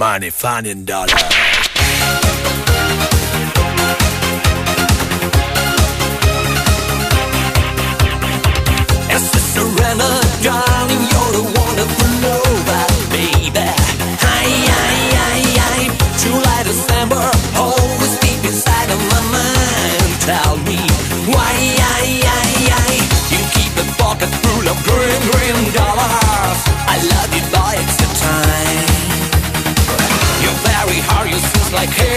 Money, finding dollar. It's darling, you're the one baby. July, December, always deep inside of my mind. Tell me why. like hey